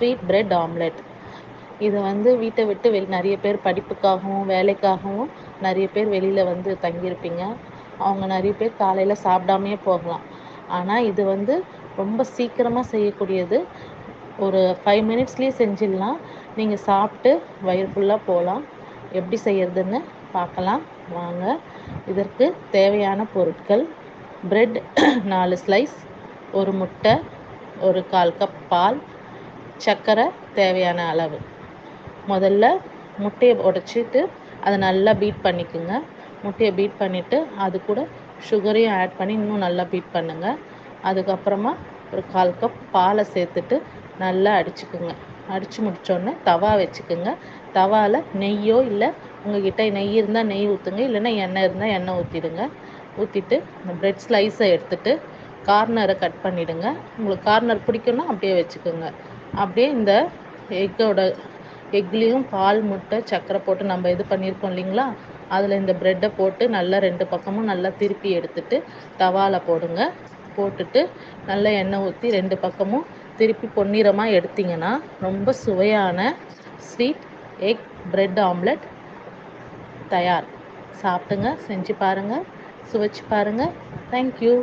Sweet bread omelette இது வந்து வீட்டை விட்டு வெளி நிறைய பேர் படிப்புக்காகவும் வேலைக்காகவும் நிறைய பேர் வெளியில் வந்து தங்கியிருப்பீங்க. அவங்க நிறைய பேர் காலையில் சாப்பிடாமையே போகலாம். ஆனால் இது வந்து ரொம்ப சீக்கிரமாக செய்யக்கூடியது. ஒரு ஃபைவ் மினிட்ஸ்லேயே செஞ்சிடலாம். நீங்கள் சாப்பிட்டு வயிறு ஃபுல்லாக போகலாம். எப்படி செய்யறதுன்னு பார்க்கலாம். வாங்க. இதற்கு தேவையான பொருட்கள். பிரெட் நாலு ஸ்லைஸ் ஒரு முட்டை ஒரு கால் கப் பால் சர்க்கரை தேவையான அளவு. முதல்ல முட்டையை உடச்சிட்டு அதை நல்லா பீட் பண்ணிக்கோங்க. முட்டையை பீட் பண்ணிவிட்டு அது கூட சுகரையும் ஆட் பண்ணி இன்னும் நல்லா பீட் பண்ணுங்கள் அதுக்கப்புறமா ஒரு கால் கப் பாலை சேர்த்துட்டு நல்லா அடிச்சுக்குங்க. அடித்து முடித்தோடனே தவா வச்சுக்கோங்க. தவாவில் நெய்யோ இல்லை உங்ககிட்ட நெய் இருந்தால் நெய் ஊற்றுங்க இல்லைன்னா எண்ணெய் இருந்தால் எண்ணெய் ஊற்றிடுங்க ஊற்றிட்டு இந்த ப்ரெட் ஸ்லைஸை எடுத்துகிட்டு கார்னரை கட் பண்ணிவிடுங்க உங்களுக்கு கார்னர் பிடிக்குன்னா அப்படியே வச்சுக்கோங்க. அப்படியே இந்த எக்கோட எக்லேயும் பால் முட்டை சர்க்கரை போட்டு நம்ம இது பண்ணியிருக்கோம் இல்லைங்களா? அதில் இந்த ப்ரெட்டை போட்டு நல்லா ரெண்டு பக்கமும் நல்லா திருப்பி எடுத்துட்டு தவாவில் போடுங்க. போட்டுட்டு நல்லா எண்ணெய் ஊற்றி ரெண்டு பக்கமும் திருப்பி பொன்னிறமாக எடுத்தீங்கன்னா ரொம்ப சுவையான ஸ்வீட் எக் ப்ரெட் ஆம்லெட் தயார். சாப்பிடுங்க செஞ்சு பாருங்கள் சுவைச்சு பாருங்கள் தேங்க்யூ